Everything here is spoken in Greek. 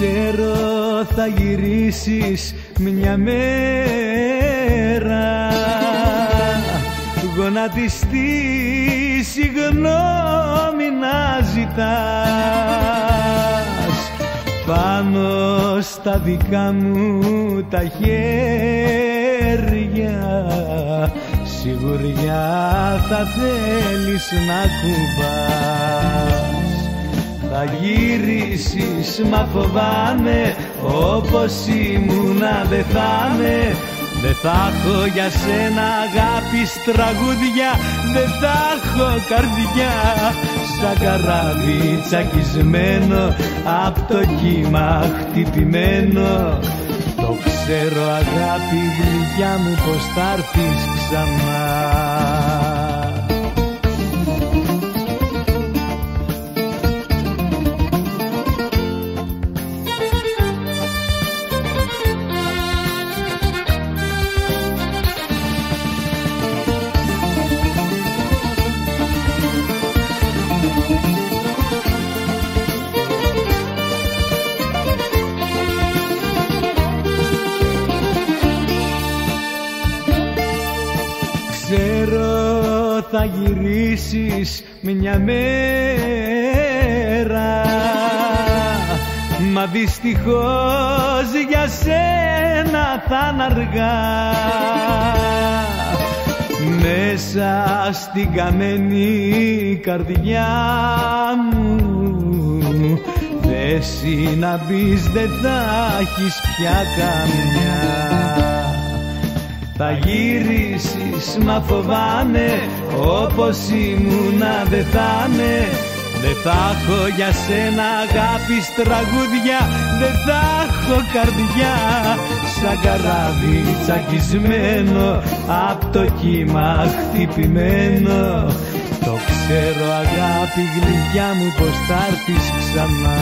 Ξέρω θα γυρίσεις μια μέρα. Γονατιστή συγγνώμη να ζητάς. Πάνω στα δικά μου τα χέρια Σιγουριά θα θέλεις να κουμπάς θα γυρίσεις μα φοβάμαι όπως ήμουνα δεν θα Δεν θα έχω για σένα αγάπη τραγούδια Δεν θα έχω καρδιά. Σαν καράβι τσακισμένο Απ' το κύμα χτυπημένο. Το ξέρω αγάπη γλυκιά μου πως θα ξανά θα γυρίσεις μια μέρα. Μα δυστυχώς για σένα θα είναι αργά. Μέσα στην καμένη καρδιά μου Θέση να μπεις δεν θα έχεις πια καμιά θα γυρίσεις μα φοβάμαι όπως ήμουνα δεν θα είναι Δεν θα έχω για σένα αγάπης τραγούδια Δεν θα έχω καρδιά. Σαν καράβι τσακισμένο Απ' το κύμα χτυπημένο. Το ξέρω αγάπη γλυκιά μου πως θα ξανά